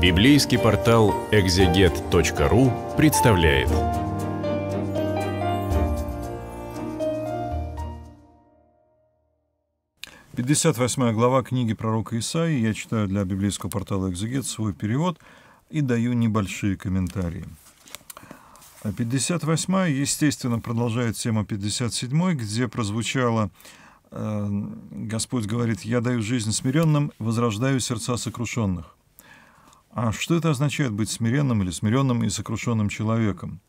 Библейский портал экзегет.ру представляет. Пятьдесят восьмая глава книги пророка Исаии. Я читаю для библейского портала «Экзегет» свой перевод и даю небольшие комментарии. 58-я, естественно, продолжает тема 57-й, где прозвучало э, Господь говорит, «Я даю жизнь смиренным, возрождаю сердца сокрушенных». А что это означает быть смиренным или смиренным и сокрушенным человеком?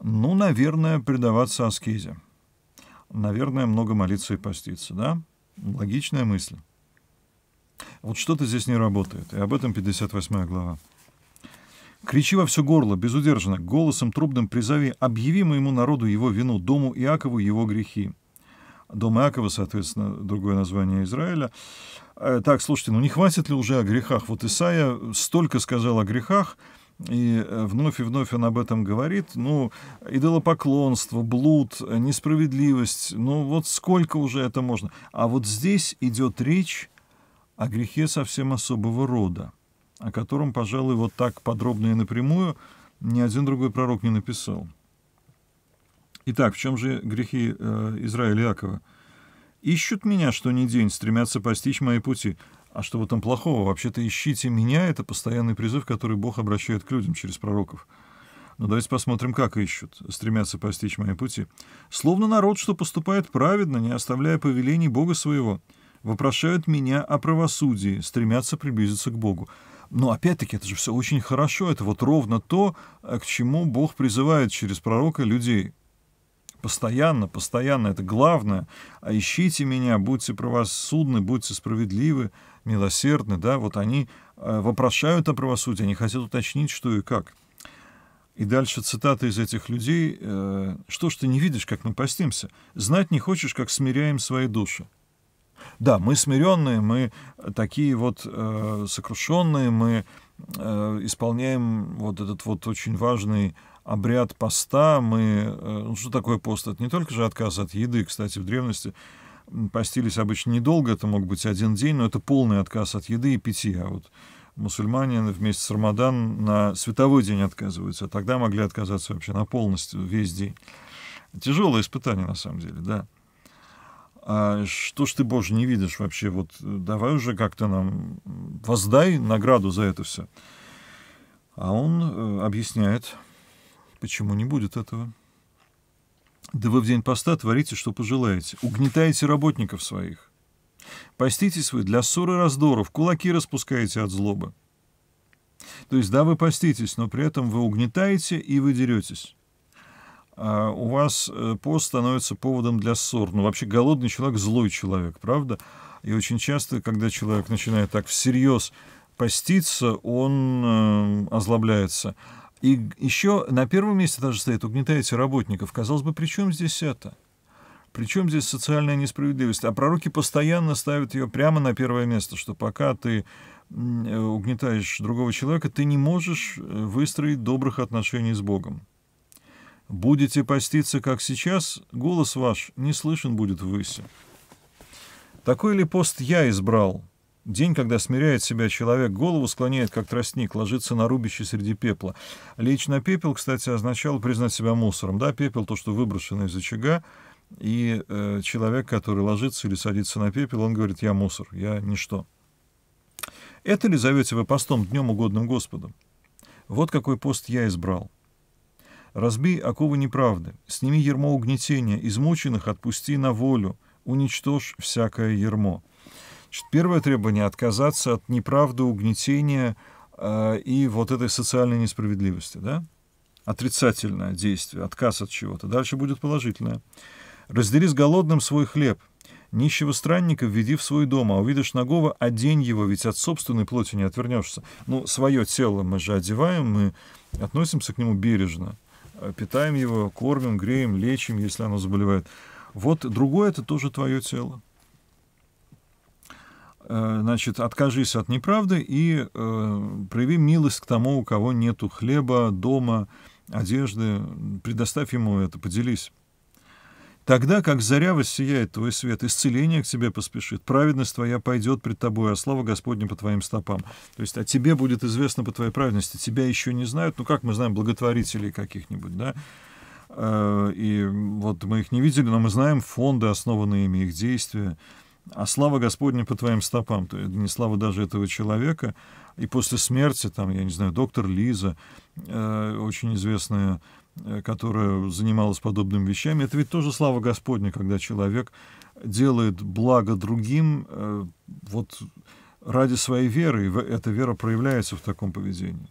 Ну, наверное, предаваться аскезе. Наверное, много молиться и поститься, да? Логичная мысль. Вот что-то здесь не работает, и об этом 58 глава. «Кричи во все горло, безудержно, голосом трубным призови, объяви моему народу его вину, дому Иакову его грехи». Дом Иакова, соответственно, другое название Израиля. Э, так, слушайте, ну не хватит ли уже о грехах? Вот Исаия столько сказал о грехах, и э, вновь и вновь он об этом говорит. Ну, идолопоклонство, блуд, несправедливость, ну вот сколько уже это можно? А вот здесь идет речь о грехе совсем особого рода, о котором, пожалуй, вот так подробно и напрямую ни один другой пророк не написал. Итак, в чем же грехи э, Израиля и Иакова? Ищут меня, что ни день, стремятся постичь мои пути. А что в этом плохого? Вообще-то ищите меня — это постоянный призыв, который Бог обращает к людям через пророков. Но давайте посмотрим, как ищут, стремятся постичь мои пути. Словно народ, что поступает праведно, не оставляя повелений Бога своего. Вопрошают меня о правосудии, стремятся приблизиться к Богу. Но опять-таки это же все очень хорошо, это вот ровно то, к чему Бог призывает через пророка людей. Постоянно, постоянно, это главное. А ищите меня, будьте правосудны, будьте справедливы, милосердны, да, вот они э, вопрошают о правосудии, они хотят уточнить, что и как. И дальше цитата из этих людей. Э, «Что ж ты не видишь, как мы постимся? Знать не хочешь, как смиряем свои души?» Да, мы смиренные, мы такие вот э, сокрушенные, мы исполняем вот этот вот очень важный обряд поста. Мы, э, ну, что такое пост? Это не только же отказ от еды. Кстати, в древности постились обычно недолго, это мог быть один день, но это полный отказ от еды и питья. А вот мусульмане вместе с Рамадан на световой день отказываются, а тогда могли отказаться вообще на полностью, весь день. Тяжелое испытание, на самом деле, да. А что ж ты, Боже, не видишь вообще? Вот давай уже как-то нам воздай награду за это все. А он э, объясняет, Почему не будет этого? Да вы в день поста творите, что пожелаете. Угнетаете работников своих. Поститесь вы для ссоры раздоров, кулаки распускаете от злобы. То есть, да, вы поститесь, но при этом вы угнетаете и вы деретесь. А у вас э, пост становится поводом для ссор. Ну, вообще, голодный человек — злой человек, правда? И очень часто, когда человек начинает так всерьез поститься, он э, озлобляется. И еще на первом месте даже стоит «угнетаете работников». Казалось бы, при чем здесь это? Причем здесь социальная несправедливость? А пророки постоянно ставят ее прямо на первое место, что пока ты угнетаешь другого человека, ты не можешь э, выстроить добрых отношений с Богом. Будете поститься, как сейчас, голос ваш не слышен будет ввыси. Такой ли пост я избрал, День, когда смиряет себя человек, голову склоняет, как тростник, ложится на рубище среди пепла. Лечь на пепел, кстати, означало признать себя мусором. Да, пепел — то, что выброшено из очага, и э, человек, который ложится или садится на пепел, он говорит, я мусор, я ничто. Это ли зовете вы постом днем угодным Господу? Вот какой пост я избрал. Разбей оковы неправды, сними ермо угнетения, измученных отпусти на волю, уничтожь всякое ермо. Значит, первое требование — отказаться от неправды, угнетения э, и вот этой социальной несправедливости, да? Отрицательное действие, отказ от чего-то. Дальше будет положительное. Раздели с голодным свой хлеб. Нищего странника введи в свой дом, а увидишь нагого, одень его, ведь от собственной плоти не отвернешься. Ну, свое тело мы же одеваем, мы относимся к нему бережно. Э, питаем его, кормим, греем, лечим, если оно заболевает. Вот другое — это тоже твое тело. Э, значит, откажись от неправды и э, прояви милость к тому, у кого нету хлеба, дома, одежды, предоставь ему это, поделись. Тогда, как заря воссияет твой свет, исцеление к тебе поспешит, праведность твоя пойдет пред тобой, а слава Господня по твоим стопам. То есть о тебе будет известно по твоей праведности. Тебя еще не знают, ну как мы знаем, благотворителей каких-нибудь, да? Э, и вот мы их не видели, но мы знаем фонды, основанные ими, их действия. А слава Господня по твоим стопам, то есть не слава даже этого человека. И после смерти, там, я не знаю, доктор Лиза, э, очень известная Э, которая занималась подобными вещами, это ведь тоже слава Господня, когда человек делает благо другим э, вот ради своей веры, и эта вера проявляется в таком поведении.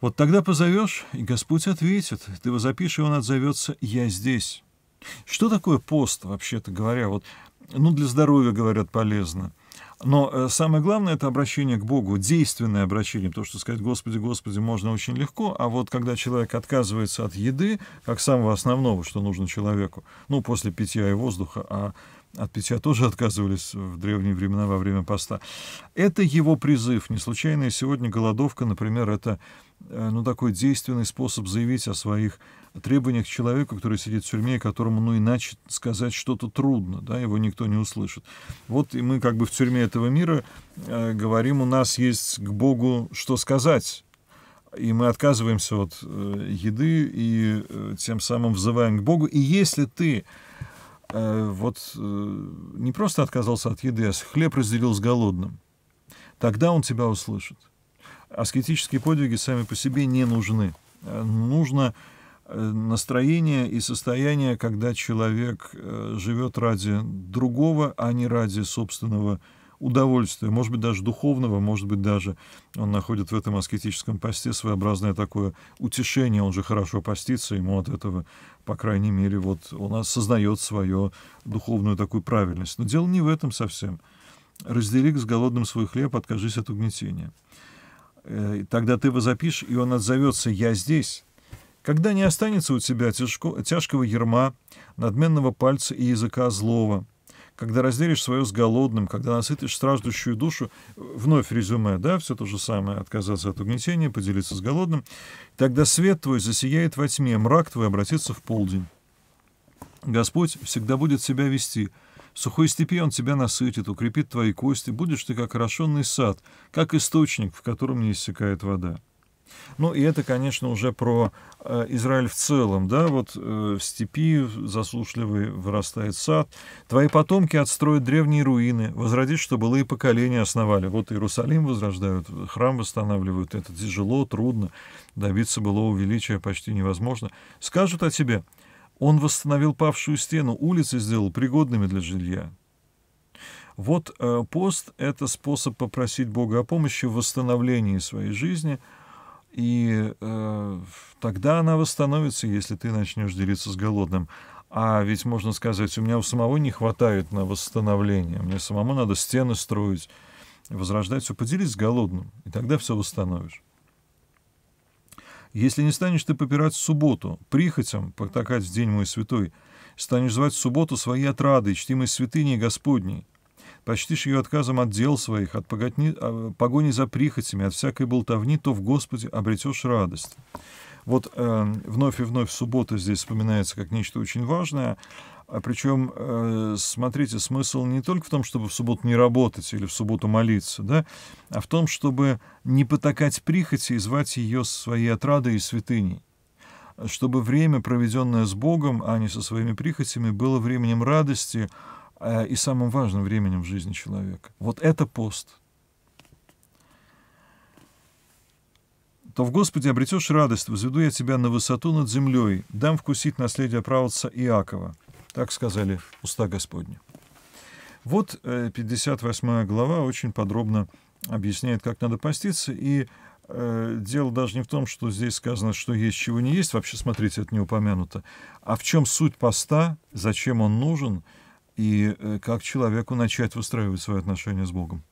Вот тогда позовешь, и Господь ответит. Ты возопишь, и Он отзовется «Я здесь». Что такое пост, вообще-то говоря? Вот, ну, для здоровья, говорят, полезно – но э, самое главное — это обращение к Богу, действенное обращение, потому что сказать «Господи, Господи» можно очень легко, а вот когда человек отказывается от еды, как самого основного, что нужно человеку, ну, после питья и воздуха, а от питья тоже отказывались в древние времена во время поста. Это его призыв. Не случайно сегодня голодовка, например, это э, ну, такой действенный способ заявить о своих требованиях к человеку, который сидит в тюрьме, которому, ну, иначе сказать что-то трудно, да, его никто не услышит. Вот и мы как бы в тюрьме этого мира э, говорим, у нас есть к Богу что сказать, и мы отказываемся от э, еды и э, тем самым взываем к Богу. И если ты вот э, не просто отказался от еды, а хлеб разделил с голодным, тогда Он тебя услышит. Аскетические подвиги сами по себе не нужны. Э, нужно Э, настроение и состояние, когда человек э, живет ради другого, а не ради собственного удовольствия, может быть, даже духовного, может быть, даже он находит в этом аскетическом посте своеобразное такое утешение, он же хорошо постится, ему от этого, по крайней мере, вот он осознает свою духовную такую правильность. Но дело не в этом совсем. Раздели с голодным свой хлеб, откажись от угнетения. Э, тогда ты возопишь, и он отзовется «Я здесь». Когда не останется у тебя тяжко, тяжкого ерма, надменного пальца и языка злого, когда разделишь свое с голодным, когда насытишь страждущую душу, вновь резюме, да, все то же самое, отказаться от угнетения, поделиться с голодным, тогда свет твой засияет во тьме, мрак твой обратится в полдень. Господь всегда будет себя вести. В сухой степи Он тебя насытит, укрепит твои кости, будешь ты как орошенный сад, как источник, в котором не иссякает вода. Ну, и это, конечно, уже про э, Израиль в целом, да, вот э, в степи засушливый вырастает сад, твои потомки отстроят древние руины, возродишь, что былые поколения основали. Вот Иерусалим возрождают, храм восстанавливают, это тяжело, трудно, добиться былого величия почти невозможно. Скажут о тебе, он восстановил павшую стену, улицы сделал пригодными для жилья. Вот э, пост — это способ попросить Бога о помощи в восстановлении своей жизни — и э, тогда она восстановится, если ты начнешь делиться с голодным. А ведь можно сказать, у меня у самого не хватает на восстановление. Мне самому надо стены строить, возрождать все. Поделись с голодным, и тогда все восстановишь. Если не станешь ты попирать субботу, прихотям потакать в день мой святой, станешь звать субботу свои отрады, чтимой святыней Господней, почтишь ее отказом от дел своих, от погони, а, погони за прихотями, от всякой болтовни, то в Господе обретешь радость. Вот э, вновь и вновь суббота здесь вспоминается как нечто очень важное. А причем, э, смотрите, смысл не только в том, чтобы в субботу не работать или в субботу молиться, да, а в том, чтобы не потакать прихоти и звать ее своей отрадой и святыней чтобы время, проведенное с Богом, а не со своими прихотями, было временем радости, Э, и самым важным временем в жизни человека. Вот это пост. то в Господе обретешь радость, возведу я тебя на высоту над землей, дам вкусить наследие правоца Иакова. Так сказали уста Господни. Вот 58 э, глава очень подробно объясняет, как надо поститься, и э, дело даже не в том, что здесь сказано, что есть, чего не есть, вообще, смотрите, это не упомянуто, а в чем суть поста, зачем он нужен — и э, как человеку начать выстраивать свои отношения с Богом.